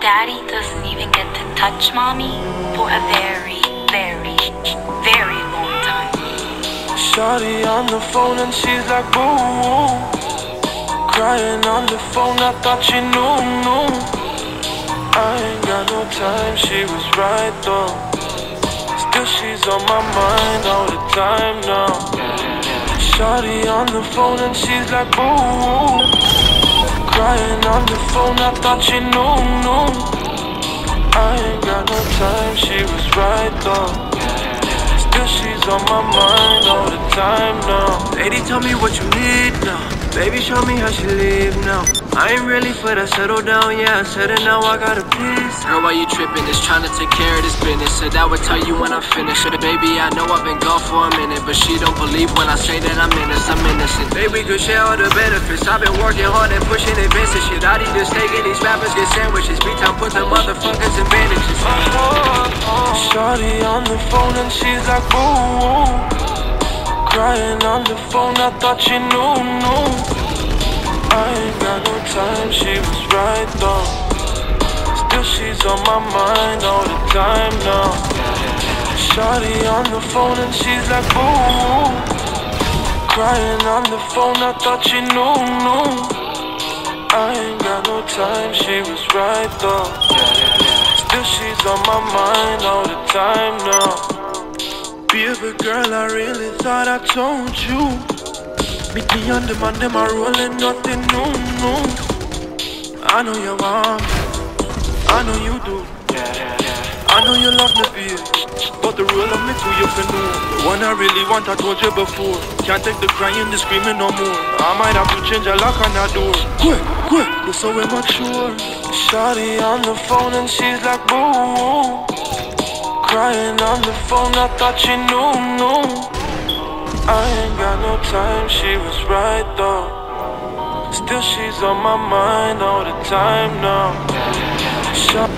daddy doesn't even get to touch mommy for a very, very, very long time. Shawty on the phone and she's like boo Crying on the phone, I thought she knew, knew. I ain't got no time, she was right though. Still she's on my mind all the time now. Shawty on the phone and she's like boo Crying on the phone, I thought she knew, knew I ain't got no time, she was right though Still she's on my mind all the time now Lady, tell me what you need now. Baby, show me how she live now. I ain't really for that settle down, yeah. I said it now, I got a piece. Girl, why you tripping? Just trying to take care of this business. Said I would tell you when I'm finished. Said, baby, I know I've been gone for a minute, but she don't believe when I say that I'm innocent. I'm innocent. Baby, could share all the benefits. I've been working hard and pushing advances. Shit, I need to steak and these rappers get sandwiches. Beat time, put the motherfuckers in bandages. Shawty on the phone and she's like boo Crying on the phone, I thought she knew, knew I ain't got no time, she was right though. Still she's on my mind all the time now. Shawty on the phone and she's like boo Crying on the phone, I thought she knew, knew. I ain't got no time, she was right though. Still she's on my mind all the time now. Baby girl, I really thought I told you Meet me on the man, them are rolling nothing new, new I know you want me, I know you do. I know you love me, babe. But the role of me too, you can know one I really want, I told you before. Can't take the crying, the screaming no more. I might have to change a lock on that door. Quick, quick, you're so immature Shawty on the phone and she's like boo Crying on the phone, I thought she knew, knew I ain't no time, she was right though. Still she's on my mind all the time now. Shawty